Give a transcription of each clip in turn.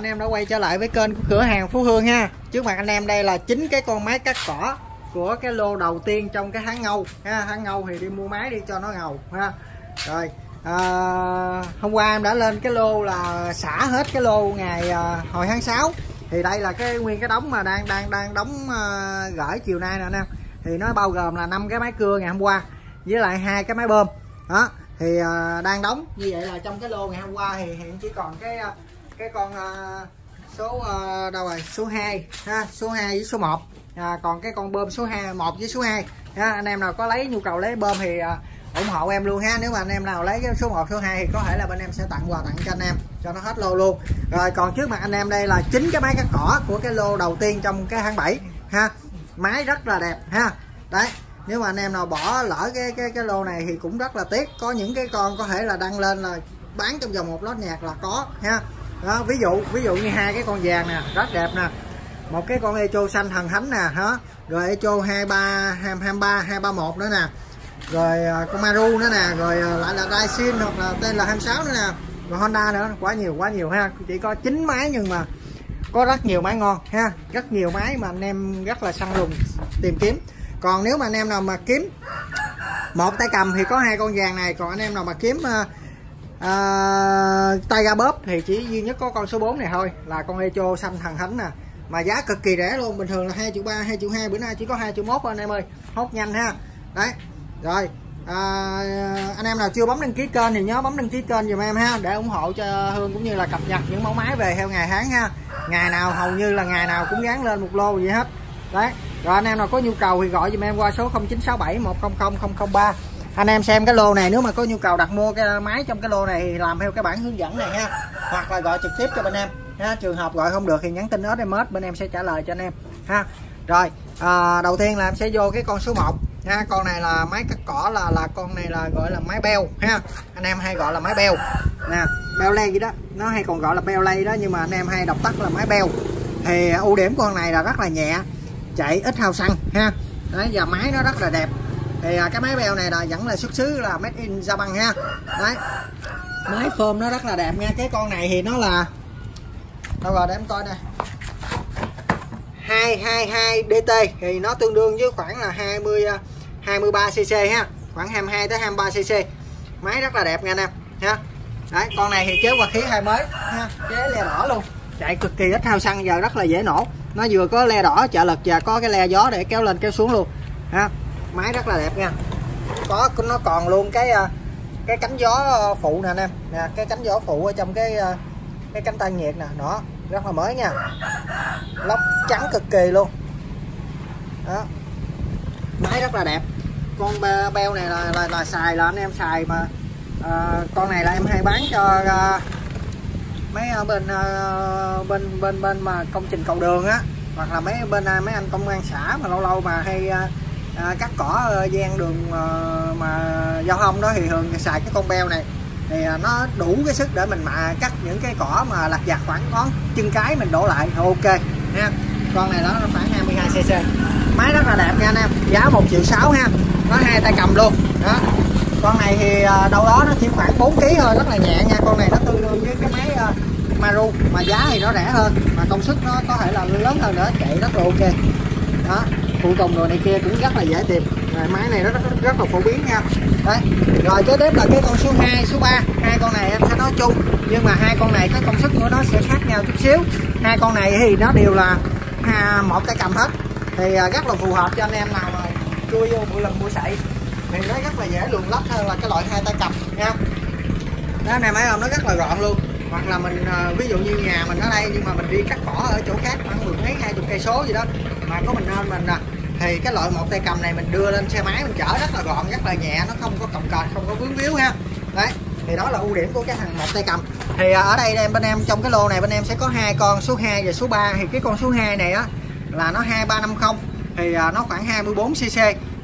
anh em đã quay trở lại với kênh của cửa hàng Phú Hương ha. Trước mặt anh em đây là chính cái con máy cắt cỏ của cái lô đầu tiên trong cái tháng ngâu ha tháng ngâu thì đi mua máy đi cho nó ngầu ha. Rồi à, hôm qua em đã lên cái lô là xả hết cái lô ngày à, hồi tháng 6 thì đây là cái nguyên cái đống mà đang đang đang đóng à, gửi chiều nay nè anh em. Thì nó bao gồm là năm cái máy cưa ngày hôm qua với lại hai cái máy bơm. Đó thì à, đang đóng. Như vậy là trong cái lô ngày hôm qua thì hiện chỉ còn cái à, cái con à, số à, đâu rồi? Số 2 ha số 2 với số 1 à, còn cái con bơm số 2 1 với số 2 ha anh em nào có lấy nhu cầu lấy bơm thì à, ủng hộ em luôn ha. Nếu mà anh em nào lấy cái số 1 số 2 thì có thể là bên em sẽ tặng quà tặng cho anh em cho nó hết lô luôn. Rồi còn trước mặt anh em đây là chính cái máy cắt cỏ của cái lô đầu tiên trong cái tháng 7 ha. Máy rất là đẹp ha. Đấy nếu mà anh em nào bỏ lỡ cái cái cái lô này thì cũng rất là tiếc. Có những cái con có thể là đăng lên là bán trong vòng một lót nhạc là có ha đó, ví dụ ví dụ như hai cái con vàng nè, rất đẹp nè. Một cái con echo xanh thần thánh nè, hả? Rồi echo 23 23 231 nữa nè. Rồi à, con Maru nữa nè, rồi à, lại là daisin hoặc là tên là 26 nữa nè. Rồi Honda nữa, quá nhiều quá nhiều ha. Chỉ có 9 máy nhưng mà có rất nhiều máy ngon ha. Rất nhiều máy mà anh em rất là săn lùng, tìm kiếm. Còn nếu mà anh em nào mà kiếm một tay cầm thì có hai con vàng này, còn anh em nào mà kiếm à, à, tay ga bóp thì chỉ duy nhất có con số 4 này thôi là con echo xanh thần thánh nè. Mà giá cực kỳ rẻ luôn bình thường là hai triệu ba hai triệu hai bữa nay chỉ có hai triệu mốt anh em ơi. Hốt nhanh ha. Đấy rồi. À, anh em nào chưa bấm đăng ký kênh thì nhớ bấm đăng ký kênh giùm em ha để ủng hộ cho Hương cũng như là cập nhật những mẫu máy về theo ngày tháng ha. Ngày nào hầu như là ngày nào cũng gắn lên một lô gì hết. Đấy rồi anh em nào có nhu cầu thì gọi giùm em qua số 0967 100 003 anh em xem cái lô này nếu mà có nhu cầu đặt mua cái máy trong cái lô này thì làm theo cái bản hướng dẫn này ha. Hoặc là gọi trực tiếp cho bên em ha. Trường hợp gọi không được thì nhắn tin SMS bên em sẽ trả lời cho anh em ha. Rồi à, đầu tiên là em sẽ vô cái con số 1 ha. Con này là máy cắt cỏ là là con này là gọi là máy beo ha. Anh em hay gọi là máy beo. Nè beo lay gì đó. Nó hay còn gọi là beo lay đó nhưng mà anh em hay đọc tắt là máy beo. Thì ưu điểm của con này là rất là nhẹ chạy ít hao xăng ha. Đấy và máy nó rất là đẹp thì à, cái máy bèo này là vẫn là xuất xứ là made in Japan ha. Đấy. Máy phơm nó rất là đẹp nha. Cái con này thì nó là đâu rồi để em coi đây. 222 DT thì nó tương đương với khoảng là 20 23 cc ha. Khoảng 22 tới 23 cc máy rất là đẹp nha anh em ha. Đấy con này thì chế qua khí hai mới ha. Chế le đỏ luôn. Chạy cực kỳ ít hao xăng giờ rất là dễ nổ. Nó vừa có le đỏ trợ lực và có cái le gió để kéo lên kéo xuống luôn ha máy rất là đẹp nha. Có nó còn luôn cái ờ, cái cánh gió phụ nè anh em. Nè cái cánh gió phụ ở trong cái ờ, cái cánh tay nhiệt nè. Đó rất là mới nha. Lóc trắng cực kỳ luôn. Đó. Máy rất là đẹp. Con beo này là, là, là xài là anh em xài mà à, con này là em hay bán cho à, mấy ở bên à, bên bên bên mà công trình cầu đường á. Hoặc là mấy bên à, mấy anh công an xã mà lâu lâu mà hay à, à, cắt cỏ ờ, gian đường à, mà giao thông đó thì thường xài cái con beo này. Thì à, nó đủ cái sức để mình mà cắt những cái cỏ mà lặt vặt khoảng ngón chân cái mình đổ lại. Ok ha. Con này nó khoảng 22 cc. Máy rất là đẹp nha anh em. Giá 1 triệu 6 ha. Nó hai tay cầm luôn. Đó. Con này thì à, đâu đó nó chỉ khoảng 4 kg thôi rất là nhẹ nha. Con này nó tương đương với cái máy uh, Maru mà giá thì nó rẻ hơn mà công suất nó có thể là lớn hơn nữa chạy rất là ok. Đó phụ tùng đồ này kia cũng rất là dễ tìm. Rồi, máy này nó rất, rất, rất là phổ biến nha. Đấy. Rồi kế tiếp là cái con số 2 số 3 hai con này em sẽ nói chung nhưng mà hai con này cái công suất của nó sẽ khác nhau chút xíu. Hai con này thì nó đều là à, một cái cầm hết. Thì à, rất là phù hợp cho anh em nào mà chui vô bụi lùm bụi sậy. Thì nó rất là dễ luồn lách hơn là cái loại hai tay cầm nha. Đó này máy không nó rất là gọn luôn hoặc là mình ờ, ví dụ như nhà mình ở đây nhưng mà mình đi cắt cỏ ở chỗ khác, khoảng mười mấy, hai chục cây số gì đó, mà có mình nên mình thì cái loại một tay cầm này mình đưa lên xe máy mình chở rất là gọn, rất là nhẹ, nó không có cồng kềnh không có vướng víu ha. Đấy, thì đó là ưu điểm của cái thằng một tay cầm. Thì ờ, ở đây em, bên em, trong cái lô này bên em sẽ có hai con số 2 và số 3 thì cái con số 2 này á là nó 2350 thì ờ, nó khoảng 24 cc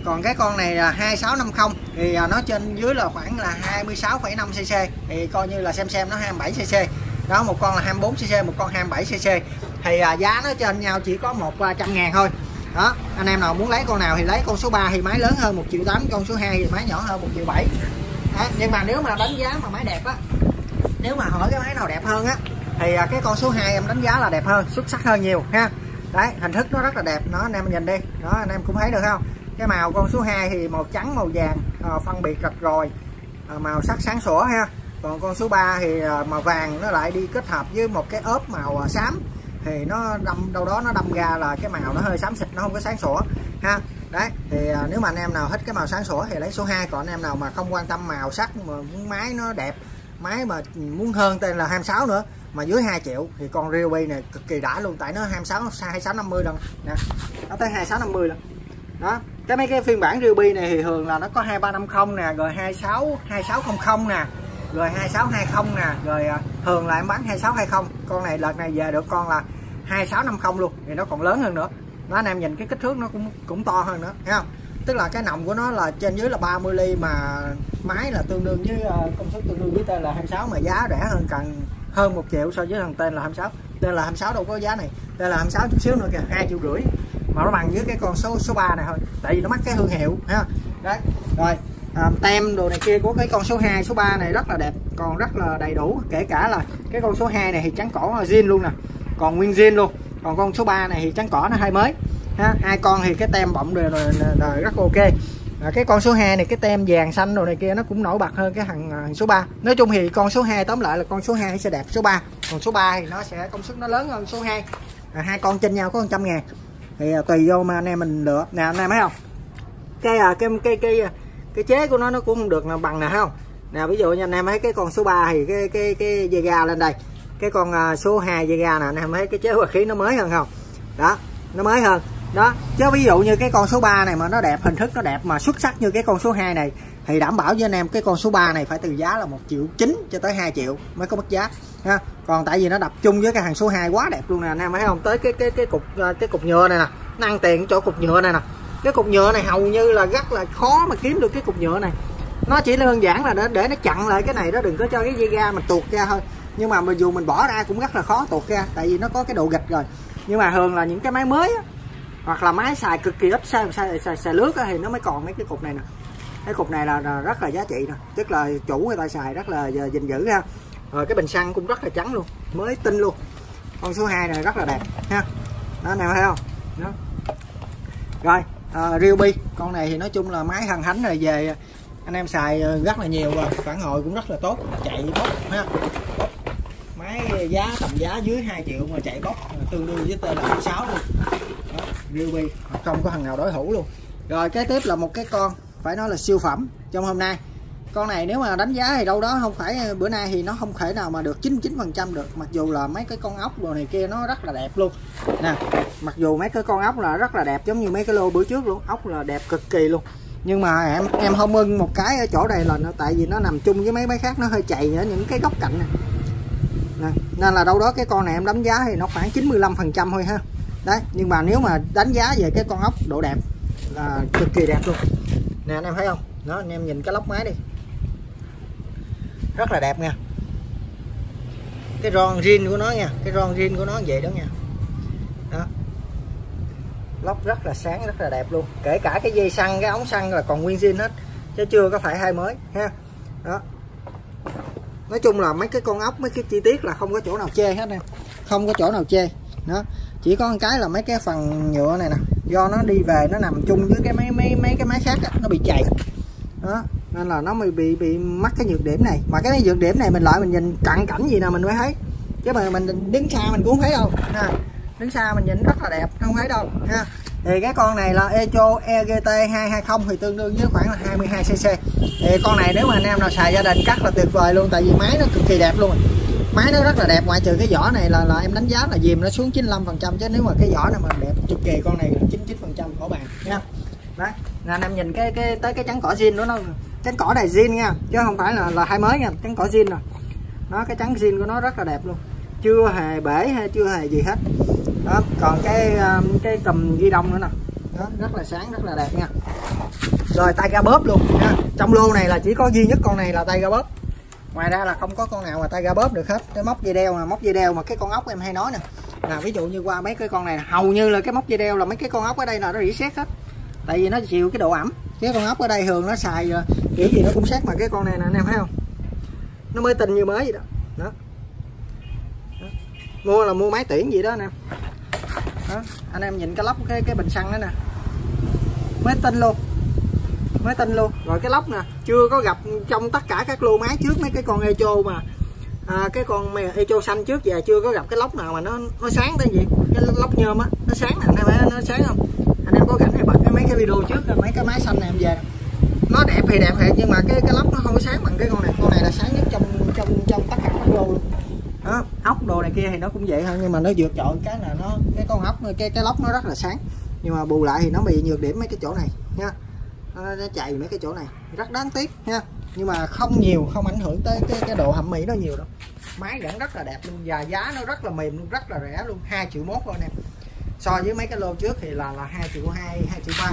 còn cái con này là 2650 thì à, nó trên dưới là khoảng là 26,5 cc thì coi như là xem xem nó 27 cc đó một con là 24 cc một con 27 cc thì à, giá nó trên nhau chỉ có một à, trăm ngàn thôi. Đó anh em nào muốn lấy con nào thì lấy con số 3 thì máy lớn hơn 1 triệu 8 con số 2 thì máy nhỏ hơn 1 triệu 7 đó, nhưng mà nếu mà đánh giá mà máy đẹp á nếu mà hỏi cái máy nào đẹp hơn á thì à, cái con số 2 em đánh giá là đẹp hơn xuất sắc hơn nhiều ha. Đấy hình thức nó rất là đẹp nó anh em nhìn đi. Đó anh em cũng thấy được không? Cái màu con số 2 thì màu trắng màu vàng à, phân biệt rạch rồi. À, màu sắc sáng sủa ha. Còn con số 3 thì à, màu vàng nó lại đi kết hợp với một cái ốp màu à, xám. Thì nó đâm đâu đó nó đâm ra là cái màu nó hơi xám xịt nó không có sáng sủa ha. Đấy thì à, nếu mà anh em nào thích cái màu sáng sủa thì lấy số 2 còn anh em nào mà không quan tâm màu sắc mà muốn máy nó đẹp máy mà muốn hơn tên là 26 nữa mà dưới 2 triệu thì con Ryobi này cực kỳ đã luôn. Tại nó 26 2650 lần. Nè nó tới 2650 lần đó, cái mấy cái phiên bản Ruby này thì thường là nó có 2350 nè, rồi 26 2600 nè, rồi 2620 nè, rồi à, thường là em bán 2620 con này đợt này về được con là 2650 luôn, thì nó còn lớn hơn nữa. Nó anh em nhìn cái kích thước nó cũng cũng to hơn nữa, thấy không? Tức là cái nòng của nó là trên dưới là 30 ly mà máy là tương đương với à, công suất tương đương với tên là 26 mà giá rẻ hơn cần hơn một triệu so với thằng tên là 26 tên là 26 đâu có giá này, tên là 26 chút xíu nữa kìa, hai triệu rưỡi mà nó bằng với cái con số số 3 này thôi. Tại vì nó mắc cái thương hiệu ha đấy rồi à, tem đồ này kia của cái con số 2 số 3 này rất là đẹp còn rất là đầy đủ. Kể cả là cái con số 2 này thì trắng cỏ zin luôn nè. Còn nguyên zin luôn. Còn con số 3 này thì trắng cỏ nó hơi mới ha. Hai con thì cái tem bọng đều rồi, rất ok. À, cái con số 2 này cái tem vàng xanh đồ này kia nó cũng nổi bật hơn cái thằng, à, thằng số 3 nói chung thì con số 2 tóm lại là con số 2 sẽ đẹp số 3 còn số 3 thì nó sẽ công suất nó lớn hơn số 2 à, hai con trên nhau có 100 ngàn thì à, tùy vô mà anh em mình lựa. Nè anh em thấy không? Cái à, cái cái cái à, cái chế của nó nó cũng không được là bằng nè không? Nè ví dụ như anh em thấy cái con số 3 thì cái cái cái dây ga lên đây. Cái con à, số 2 dây ga nè anh em thấy cái chế hòa khí nó mới hơn không? Đó nó mới hơn. Đó chứ ví dụ như cái con số 3 này mà nó đẹp hình thức nó đẹp mà xuất sắc như cái con số 2 này thì đảm bảo với anh em cái con số 3 này phải từ giá là một triệu chín cho tới 2 triệu mới có mức giá ha? Còn tại vì nó đập chung với cái hàng số 2 quá đẹp luôn nè anh em thấy không? Tới cái cái cái cục à, cái cục nhựa này nè nó ăn tiền chỗ cục nhựa này nè. Cái cục nhựa này hầu như là rất là khó mà kiếm được cái cục nhựa này. Nó chỉ đơn giản là để, để nó chặn lại cái này đó đừng có cho cái dây ga mình tuột ra thôi. Nhưng mà dù mình bỏ ra cũng rất là khó tuột ra tại vì nó có cái độ gạch rồi. Nhưng mà thường là những cái máy mới á, hoặc là máy xài cực kỳ ít xài, xài, xài, xài lướt á, thì nó mới còn mấy cái cục này nè. Cái cục này là, là rất là giá trị nè. Tức là chủ người ta xài rất là à, gìn giữ ha rồi cái bình xăng cũng rất là trắng luôn mới tinh luôn. Con số 2 này rất là đẹp ha. Đó nào thấy không? Đó. Rồi uh, Ryobi con này thì nói chung là máy hằng hánh rồi về anh em xài ờ, rất là nhiều và phản hồi cũng rất là tốt chạy bốc ha. Bốc. máy giá tầm giá dưới 2 triệu mà chạy bốc tương đương với tên là 6 luôn. Đó, Ryobi không có thằng nào đối thủ luôn. Rồi cái tiếp là một cái con phải nói là siêu phẩm trong hôm nay con này nếu mà đánh giá thì đâu đó không phải ờ, bữa nay thì nó không thể nào mà được 99 phần trăm được. Mặc dù là mấy cái con ốc đồ này kia nó rất là đẹp luôn. Nè, mặc dù mấy cái con ốc là rất là đẹp giống như mấy cái lô bữa trước luôn. Ốc là đẹp cực kỳ luôn. Nhưng mà em em không ưng một cái ở chỗ này là nó, tại vì nó nằm chung với mấy máy khác, nó hơi chạy ở những cái góc cạnh này. Nè. nên là đâu đó cái con này em đánh giá thì nó khoảng 95 phần trăm thôi ha. Đấy, nhưng mà nếu mà đánh giá về cái con ốc độ đẹp là cực kỳ đẹp luôn. Nè, anh em thấy không? Đó, anh em nhìn cái lóc máy đi rất là đẹp nha. Cái ron zin của nó nha cái ron zin của nó vậy đó nha. Đó. Lóc rất là sáng rất là đẹp luôn. Kể cả cái dây xăng cái ống xăng là còn nguyên zin hết chứ chưa có phải hai mới ha. Đó. Nói chung là mấy cái con ốc mấy cái chi tiết là không có chỗ nào chê hết em không có chỗ nào chê đó. Chỉ có một cái là mấy cái phần nhựa này nè. Do nó đi về nó nằm chung với cái mấy mấy mấy cái máy khác đó, nó bị chạy đó nên là nó mới bị bị mắc cái nhược điểm này. Mà cái nhược điểm này mình lại mình nhìn cận cảnh gì nào mình mới thấy. Chứ mà mình đứng xa mình cũng không thấy đâu, ha. Đứng xa mình nhìn rất là đẹp, không thấy đâu, ha. Thì cái con này là Echo EGT 220 thì tương đương với khoảng là 22 cc thì con này nếu mà anh em nào xài gia đình cắt là tuyệt vời luôn, tại vì máy nó cực kỳ đẹp luôn. Máy nó rất là đẹp, ngoại trừ cái vỏ này là là em đánh giá là dìm nó xuống 95 phần trăm, chứ nếu mà cái vỏ này mà đẹp cực kỳ, con này 99 phần trăm khỏi bàn nha. Đấy anh em nhìn cái cái, tới cái trắng cỏ zin nữa nó trắng cỏ này zin nha, chứ không phải là là hai mới nha trắng cỏ zin rồi. Nó cái trắng zin của nó rất là đẹp luôn. Chưa hề bể hay chưa hề gì hết. Đó, còn cái um, cái cầm ghi đông nữa nè. Đó, rất là sáng, rất là đẹp nha. Rồi, tay ga bóp luôn nha. Trong lô này là chỉ có duy nhất con này là tay ga bóp. Ngoài ra là không có con nào mà tay ga bóp được hết. Cái móc dây đeo là móc dây đeo mà cái con ốc em hay nói nè. Là ví dụ như qua mấy cái con này hầu như là cái móc dây đeo là mấy cái con ốc ở đây là nó rỉ sét hết. Tại vì nó chịu cái độ ẩm cái con ốc ở đây thường nó xài kiểu gì nó cũng xét mà cái con này nè anh em thấy không? Nó mới tinh như mới vậy đó. Đó, đó. mua là mua máy tiễn gì đó anh em. Đó. anh em nhìn cái lốc cái cái bình xăng đó nè. Mới tinh luôn. Mới tinh luôn. Rồi cái lốc nè chưa có gặp trong tất cả các lô máy trước mấy cái con echo mà à, cái con echo xanh trước giờ chưa có gặp cái lốc nào mà nó nó sáng tới gì. Cái lốc nhôm á nó sáng nè anh em thấy nó sáng không anh em có rảnh thì bật cái mấy cái video trước mấy cái máy xanh này em về. Nó đẹp thì đẹp thiệt nhưng mà cái cái lốc nó không có sáng bằng cái con này. Con này là sáng nhất trong trong trong tất cả các đồ luôn. Đó ốc đồ này kia thì nó cũng vậy thôi nhưng mà nó vượt trội. Cái là nó cái con ốc cái cái lốc nó rất là sáng. Nhưng mà bù lại thì nó bị nhược điểm mấy cái chỗ này nha. Nó, nó chạy mấy cái chỗ này. Rất đáng tiếc nha. Nhưng mà không nhiều không ảnh hưởng tới cái, cái độ thẩm mỹ nó nhiều đâu. Máy vẫn rất là đẹp luôn và giá nó rất là mềm luôn rất là rẻ luôn. 2 triệu mốt thôi nè so với mấy cái lô trước thì là là hai triệu 2 2 triệu ba.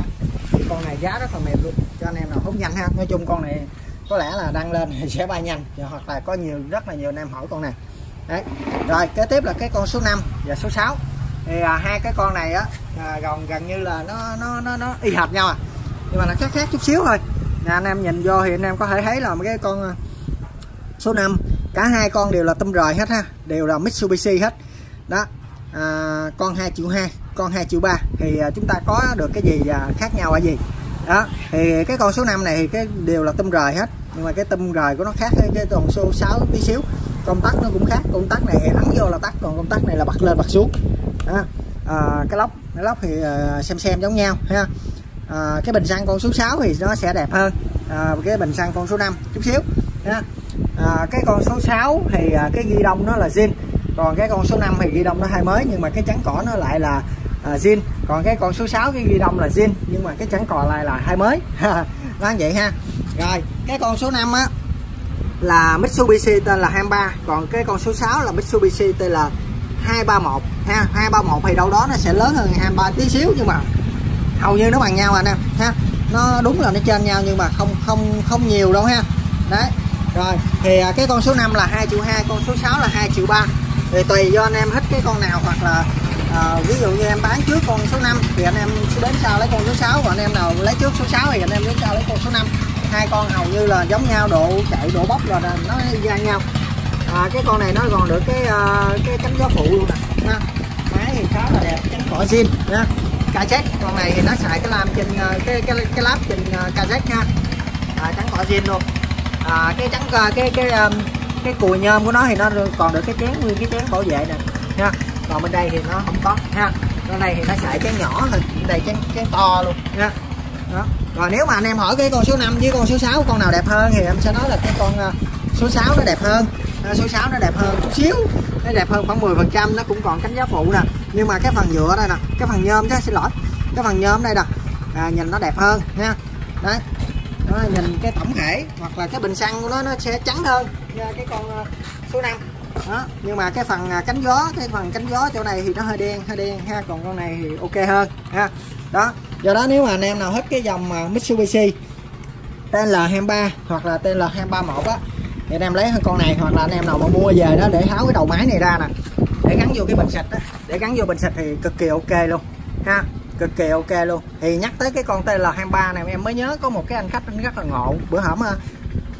Thì con này giá rất là mềm luôn cho anh em nào hút nhanh ha. Nói chung con này có lẽ là đăng lên thì sẽ bay nhanh hoặc là có nhiều rất là nhiều anh em hỏi con này. Đấy. Rồi kế tiếp là cái con số 5 và số 6 thì à, hai cái con này á à, gần gần như là nó nó nó nó y hệt nhau à. Nhưng mà nó khác khác chút xíu thôi. Nè anh em nhìn vô thì anh em có thể thấy là cái con à, số 5 cả hai con đều là tâm rời hết ha. Đều là Mitsubishi hết. Đó à, con 2 triệu 2 con 2 triệu 3 thì à, chúng ta có được cái gì à, khác nhau ở gì? Đó thì cái con số 5 này thì cái đều là tâm rời hết. Nhưng mà cái tâm rời của nó khác với cái con số 6 tí xíu. Công tắc nó cũng khác. Công tắc này ấn vô là tắt còn công tắc này là bật lên bật xuống. Đó. À, cái lốc cái lốc thì à, xem xem giống nhau ha. À, cái bình xăng con số 6 thì nó sẽ đẹp hơn. À, cái bình xăng con số 5 chút xíu ha. À, cái con số 6 thì à, cái ghi đông nó là zin còn cái con số 5 thì ghi đông nó hai mới nhưng mà cái trắng cỏ nó lại là à, zin còn cái con số 6 cái ghi đông là zin nhưng mà cái trắng cỏ lại là hai mới. Nó vâng, vậy ha. Rồi cái con số 5 á là Mitsubishi tên là 23 còn cái con số 6 là Mitsubishi tên là 231 ha 231 thì đâu đó nó sẽ lớn hơn 23 tí xíu nhưng mà hầu như nó bằng nhau anh em. Ha nó đúng là nó trên nhau nhưng mà không không không nhiều đâu ha. Đấy rồi thì à, cái con số 5 là 2 triệu 2 con số 6 là 2 triệu 3 thì tùy do anh em thích cái con nào hoặc là à, ví dụ như em bán trước con số 5 thì anh em sẽ đến sau lấy con số 6 và anh em nào lấy trước số 6 thì anh em đến sau lấy con số 5 hai con hầu như là giống nhau độ chạy độ bốc là nó ra nhau. À, cái con này nó còn được cái uh, cái cánh gió phụ luôn nè. Ha. Máy thì khá là đẹp cánh cỏ zin nha cassette con này thì nó xài cái làm trình uh, à, cái cái cái lắp trình uh, à, kz nha. À, trắng cỏ zin luôn. À, cái trắng cái cái um, cái cùi nhôm của nó thì nó còn được cái chén nguyên cái chén bảo vệ nè nha còn bên đây thì nó không có ha. Bên đây thì nó xài chén nhỏ thôi bên đây chén chén to luôn nha đó. Rồi nếu mà anh em hỏi cái con số 5 với con số 6 con nào đẹp hơn thì em sẽ nói là cái con à, số 6 nó đẹp hơn. À, số 6 nó đẹp hơn chút xíu. Nó đẹp hơn khoảng 10 phần trăm nó cũng còn cánh giá phụ nè. Nhưng mà cái phần nhựa đây nè cái phần nhôm chứ xin lỗi cái phần nhôm đây nè. À, nhìn nó đẹp hơn nha đấy nó nhìn cái tổng thể, hoặc là cái bình xăng của nó nó sẽ trắng hơn nha cái con ờ, số 5 đó, nhưng mà cái phần à, cánh gió, cái phần cánh gió chỗ này thì nó hơi đen hơi đen ha, còn con này thì ok hơn, ha. Đó, do đó nếu mà anh em nào hết cái dòng mà Mitsubishi TL 23 hoặc là TL231 á, thì anh em lấy con này hoặc là anh em nào mà mua về đó để tháo cái đầu máy này ra nè, để gắn vô cái bình sạch á, để gắn vô bình sạch thì cực kỳ ok luôn, ha cực kỳ ok luôn. Thì nhắc tới cái con tên là 23 này em mới nhớ có một cái anh khách rất là ngộ. Bữa hổm à,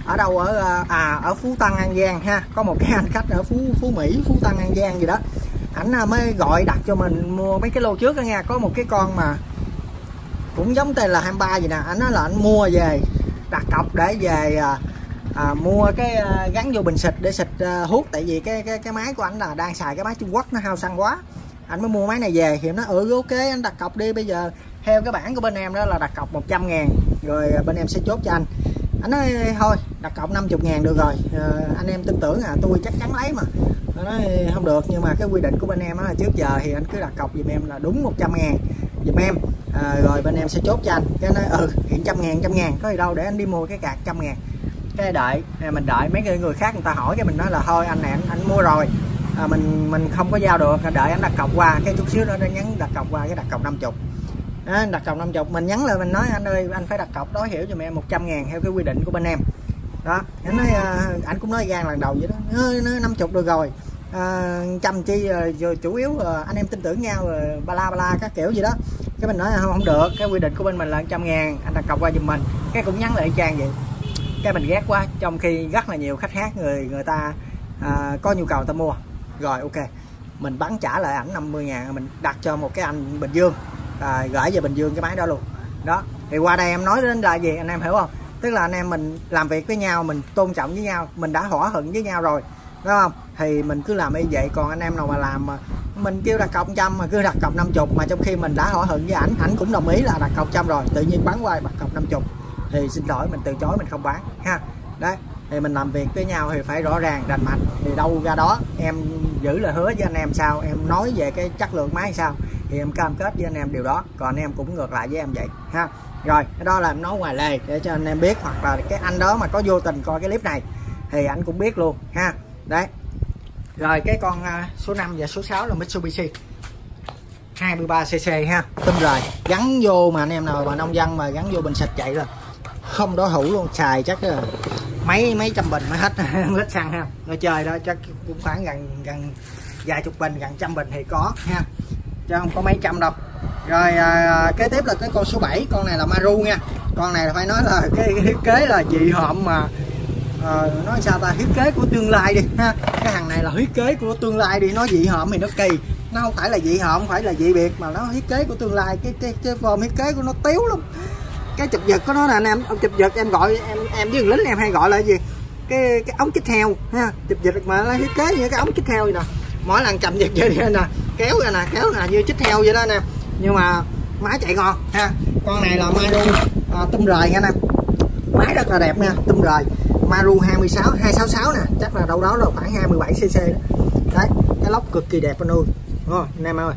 ở đâu ở à, à ở Phú Tân An Giang ha. Có một cái anh khách ở Phú Phú Mỹ Phú Tân An Giang gì đó. Ảnh à, mới gọi đặt cho mình mua mấy cái lô trước đó nha. Có một cái con mà cũng giống tên là 23 gì nè. Anh nói là anh mua về đặt cọc để về à, à, mua cái à, gắn vô bình xịt để xịt à, hút. Tại vì cái cái cái máy của anh là đang xài cái máy Trung Quốc nó hao xăng quá anh mới mua máy này về thì nó ừ ok anh đặt cọc đi bây giờ theo cái bản của bên em đó là đặt cọc 100 ngàn rồi à, bên em sẽ chốt cho anh. Anh nói thôi đặt cọc 50 ngàn được rồi à, anh em tin tưởng à tôi chắc chắn lấy mà. Anh nói không được nhưng mà cái quy định của bên em là trước giờ thì anh cứ đặt cọc giùm em là đúng 100 ngàn giùm em à, rồi bên em sẽ chốt cho anh. Cái nói ừ hiện trăm ngàn trăm ngàn có gì đâu để anh đi mua cái cạc trăm ngàn. Cái đợi à, mình đợi mấy người, người khác người ta hỏi cái mình nói là thôi anh này anh, anh mua rồi à, mình mình không có giao được. Đợi anh đặt cọc qua cái chút xíu đó nó nhắn đặt cọc qua cái đặt cọc 50 đó, đặt cọc 50 mình nhắn lại mình nói anh ơi anh phải đặt cọc đó hiểu cho mẹ 100 ngàn theo cái quy định của bên em. Đó anh nói à, anh cũng nói gan lần đầu vậy đó. Nó 50 được rồi. À, chăm chi à, rồi chủ yếu à, anh em tin tưởng nhau rồi ba la ba la các kiểu gì đó. Cái mình nói không không được cái quy định của bên mình là trăm ngàn anh đặt cọc qua giùm mình. Cái cũng nhắn lại trang vậy. Cái mình ghét quá trong khi rất là nhiều khách khác người người ta à, có nhu cầu ta mua rồi ok. Mình bán trả lại ảnh 50 ngàn mình đặt cho một cái anh Bình Dương. À, gửi về Bình Dương cái máy đó luôn. Đó thì qua đây em nói đến là gì anh em hiểu không? Tức là anh em mình làm việc với nhau mình tôn trọng với nhau mình đã hỏa hận với nhau rồi. Đúng không? Thì mình cứ làm y vậy còn anh em nào mà làm mà mình kêu đặt cọc trăm mà cứ đặt cọc 50 mà trong khi mình đã hỏa hận với ảnh ảnh cũng đồng ý là đặt cọc trăm rồi tự nhiên bán qua đặt cọc 50 thì xin lỗi mình từ chối mình không bán ha. Đấy thì mình làm việc với nhau thì phải rõ ràng, rành mạch. Thì đâu ra đó, em giữ lời hứa với anh em sao, em nói về cái chất lượng máy sao, thì em cam kết với anh em điều đó. Còn anh em cũng ngược lại với em vậy, ha. Rồi, cái đó là em nói ngoài lề để cho anh em biết, hoặc là cái anh đó mà có vô tình coi cái clip này thì anh cũng biết luôn, ha. Đấy. Rồi, cái con à, số 5 và số 6 là Mitsubishi. 23cc ha. Tinh rồi, gắn vô mà anh em nào mà nông dân mà gắn vô bình xịt chạy rồi. Không đối thủ luôn, xài chắc là mấy mấy trăm bình mới hết. Hết xăng ha. Nó chơi đó chắc cũng khoảng gần gần vài chục bình gần trăm bình thì có ha. Chứ không có mấy trăm đâu. Rồi à, kế tiếp là cái con số 7 con này là Maru nha. Con này là phải nói là cái thiết kế là dị hợm mà à, nói sao ta thiết kế của tương lai đi ha. Cái hàng này là thiết kế của tương lai đi. Nó dị hợm thì nó kỳ. Nó không phải là dị hợm không phải là dị biệt mà nó thiết kế của tương lai. Cái cái cái form thiết kế của nó tiếu lắm cái chụp giật của nó là anh em ông chụp giật em gọi em em với lính em hay gọi là gì? Cái cái ống chích heo ha chụp giật mà nó thiết kế như cái ống chích heo vậy nè. Mỗi lần cầm giật vậy nè kéo ra nè kéo là như chích heo vậy đó nè nhưng mà máy chạy ngon ha. Con này là Maru à, tum rời nha nè máy rất là đẹp nha tum rời. Maru 26 266 nè chắc là đâu đó là khoảng 27 cc đấy cái lốc cực kỳ đẹp anh ơi. Anh em ơi.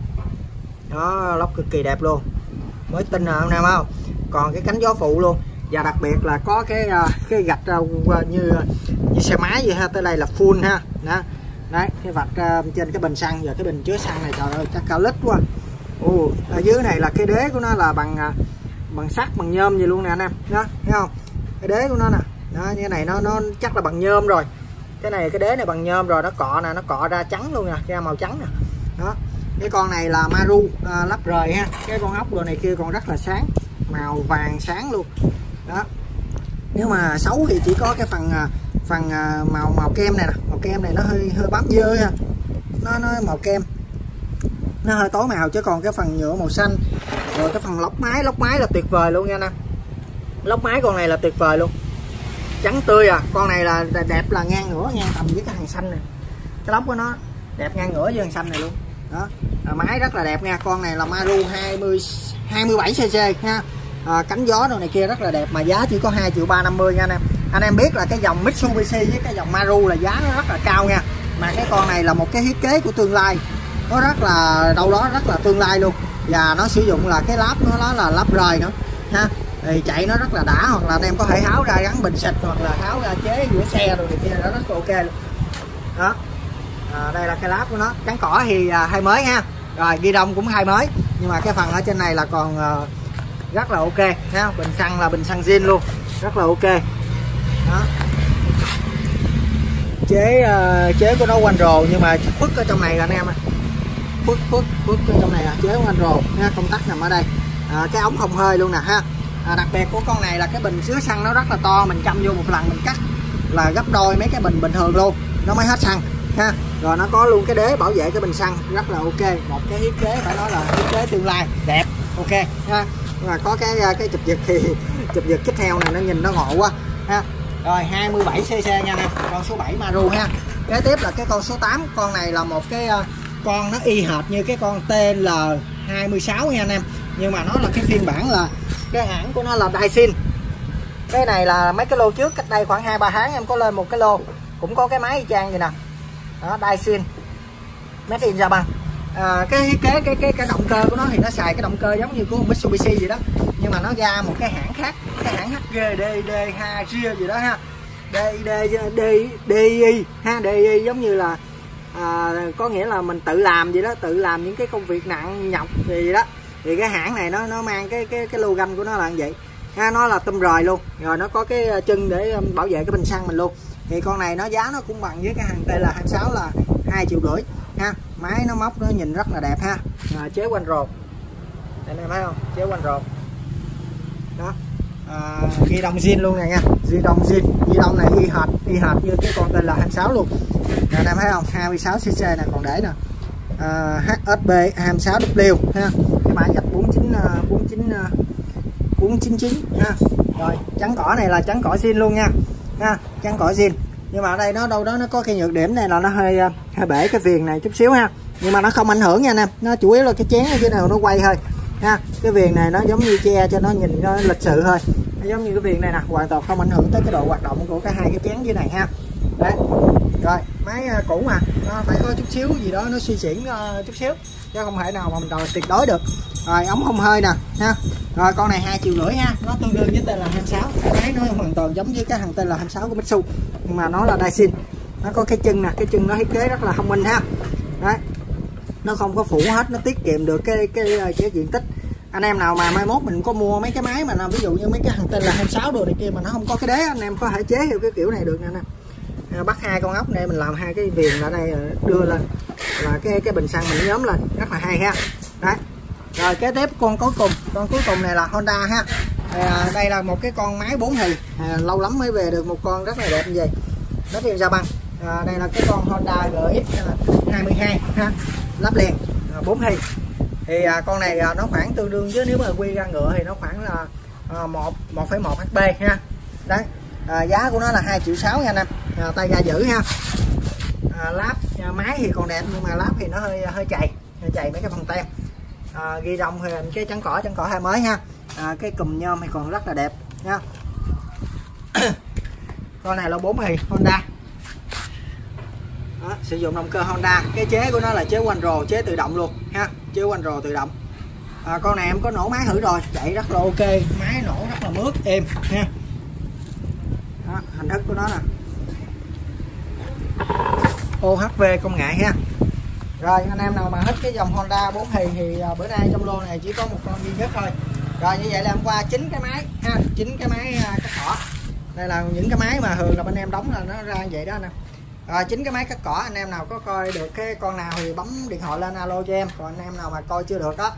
Đó lốc cực kỳ đẹp luôn. Mới tin rồi anh em không? Còn cái cánh gió phụ luôn. Và đặc biệt là có cái à, cái gạch à, như à, như xe máy vậy ha tới đây là full ha. Đó. Đấy cái vạch trên cái bình xăng và cái bình chứa xăng này trời ơi chắc cao lít quá. Ồ, ở dưới này là cái đế của nó là bằng bằng sắt bằng nhôm gì luôn nè anh em. Đó thấy không? Cái đế của nó nè. Đó như này nó nó chắc là bằng nhôm rồi. Cái này cái đế này bằng nhôm rồi nó cọ nè nó cọ ra trắng luôn nè ra màu trắng nè. Đó cái con này là maru à, lắp rời ha. Cái con ốc đồ này kia còn rất là sáng màu vàng sáng luôn. Đó. Nếu mà xấu thì chỉ có cái phần à, phần à, màu màu kem này nè. Màu kem này nó hơi hơi bám dơ ha. Nó nó màu kem. Nó hơi tối màu chứ còn cái phần nhựa màu xanh. Rồi cái phần lóc máy lóc máy là tuyệt vời luôn nha nè. Lóc máy con này là tuyệt vời luôn. Trắng tươi à. Con này là đẹp là ngang ngửa ngang tầm với cái hàng xanh này cái lóc của nó đẹp ngang ngửa với hàng xanh này luôn. Đó. Máy rất là đẹp nha. Con này là Maru 20 27 cc ha à, cánh gió đồ này kia rất là đẹp mà giá chỉ có 2 triệu 350 nha anh em. Anh em biết là cái dòng Mitsubishi với cái dòng Maru là giá nó rất là cao nha. Mà cái con này là một cái thiết kế của tương lai. Nó rất là đâu đó rất là tương lai luôn. Và nó sử dụng là cái lắp nó đó là lắp rời nữa ha. Thì chạy nó rất là đã hoặc là anh em có thể háo ra gắn bình xịt hoặc là háo ra chế giữa xe rồi thì kia nó rất là ok luôn. Đó. À, đây là cái láp của nó. Cắn cỏ thì à, hai mới ha. Rồi ghi đông cũng hai mới. Nhưng mà cái phần ở trên này là còn à, rất là ok. Ha bình xăng là bình xăng zin luôn. Rất là ok. Đó. Chế uh, chế của nó quanh rồ nhưng mà phức ở trong này anh em phức phức phức ở trong này là chế quanh rồ ha công tắc nằm ở đây. À, cái ống không hơi luôn nè ha. À, đặc biệt của con này là cái bình chứa xăng nó rất là to mình chăm vô một lần mình cắt là gấp đôi mấy cái bình bình thường luôn. Nó mới hết xăng ha. Rồi nó có luôn cái đế bảo vệ cái bình xăng rất là ok. Một cái thiết kế phải nói là thiết kế tương lai đẹp ok ha mà có cái à, cái chụp giật thì chụp giật kích theo này nó nhìn nó ngộ quá, ha. Rồi 27 cc nha nè, con số 7 Maru ha. Kế tiếp là cái con số 8 con này là một cái à, con nó y hệt như cái con TL 26 nha anh em. Nhưng mà nó là cái phiên bản là cái hãng của nó là Daisin. Cái này là mấy cái lô trước, cách đây khoảng hai ba tháng em có lên một cái lô. Cũng có cái máy y chang vậy nè. Đó, Daisin. Made in Japan à, cái cái cái cái cái động cơ của nó thì nó xài cái động cơ giống như của Mitsubishi gì đó. Nhưng mà nó ra một cái hãng khác cái hãng HGDD Haria gì đó ha. DD DI ha DI giống như là à, có nghĩa là mình tự làm gì đó tự làm những cái công việc nặng nhọc gì đó. Thì cái hãng này nó nó mang cái cái cái logo của nó là như vậy. Ha nó là tum rời luôn. Rồi nó có cái ờ, chân để bảo vệ cái bình xăng mình luôn. Thì con này nó giá nó cũng bằng với cái hàng tl 26 là hai triệu rưỡi ha. Máy nó móc nó nhìn rất là đẹp ha. À, chế quanh rột anh em thấy không? Chế quanh rột đó. À, ghi đồng zin luôn này nha. Di đồng zin. Di đồng này y hệt y hệt như cái con tên là 26 luôn. Nè anh em thấy không? 26 cc này còn để nè. À, HSB 26W ha. Cái mã gạch 49 49 499 ha. Rồi trắng cỏ này là trắng cỏ zin luôn nha ha. Trắng cỏ zin. Nhưng mà ở đây nó đâu đó nó có cái nhược điểm này là nó hơi à, hơi bể cái viền này chút xíu ha. Nhưng mà nó không ảnh hưởng nha anh em. Nó chủ yếu là cái chén ở dưới nào nó quay thôi. Ha cái viền này nó giống như che cho nó nhìn nó lịch sự thôi. Nó giống như cái viền này nè hoàn toàn không ảnh hưởng tới cái độ hoạt động của cái hai cái chén dưới này ha. Đấy. Rồi máy à, cũ mà. Nó phải có chút xíu gì đó nó suy chuyển uh, à, chút xíu. Chứ không thể nào mà mình đòi tuyệt đối được. Rồi ống không hơi nè ha. Rồi con này hai triệu rưỡi ha. Nó tương đương với tên là 26 cái nó hoàn toàn giống với cái thằng tên là 26 của Mitsu. Mà nó là Dyson nó có cái chân nè cái chân nó thiết kế rất là thông minh ha. Đấy. Nó không có phủ hết nó tiết kiệm được cái cái, cái, cái diện tích. Anh em nào mà mai mốt mình có mua mấy cái máy mà ví dụ như mấy cái thằng tên là 26 đồ này kia mà nó không có cái đế anh em có thể chế theo cái kiểu này được nè à, bắt hai con ốc này mình làm hai cái viền ở đây ờ, đưa lên. Là cái cái bình xăng mình nhóm lên rất là hay ha. Đấy. Rồi kế tiếp con cuối cùng. Con cuối cùng này là Honda ha. À, đây là một cái con máy 4 thì à, lâu lắm mới về được một con rất là đẹp như vậy. Nó phim ra băng à, đây là cái con Honda GX 22 ha lắp liền à, 4 thì thì à, con này à, nó khoảng tương đương với nếu mà quy ra ngựa thì nó khoảng là à, 1 1,1 HP ha. Đấy à, giá của nó là 2 triệu 6 nha anh em à, tay ga giữ ha. À, láp à, máy thì còn đẹp nhưng mà láp thì nó hơi hơi chạy hơi chạy mấy cái phần tem. À, ghi rong thì cái trắng cỏ trắng cỏ hai mới ha. À, cái cùm nhôm thì còn rất là đẹp nha con này là 4 thì Honda đó, sử dụng động cơ Honda. Cái chế của nó là chế quanh rồ chế tự động luôn ha. Chế quanh rồ tự động. À, con này em có nổ máy thử rồi. Chạy rất là ok. Máy nổ rất là mướt êm ha. Đó, hình thức của nó nè. OHV công nghệ ha. Rồi anh em nào mà thích cái dòng Honda 4 thì thì à, bữa nay trong lô này chỉ có một con duy nhất thôi. Rồi như vậy là hôm qua chín cái máy ha. Chín cái máy à, cắt cỏ. Đây là những cái máy mà thường là bên em đóng là nó ra như vậy đó nè rồi chính cái máy cắt cỏ anh em nào có coi được cái con nào thì bấm điện thoại lên alo cho em. Còn anh em nào mà coi chưa được đó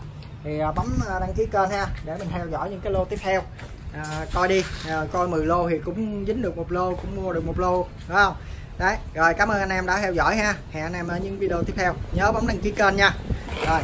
thì à, bấm à, đăng ký kênh ha để mình theo dõi những cái lô tiếp theo. À, coi đi à, coi 10 lô thì cũng dính được một lô cũng mua được một lô đúng không? Đấy rồi cảm ơn anh em đã theo dõi ha. Hẹn anh em ở những video tiếp theo. Nhớ bấm đăng ký kênh nha. Rồi.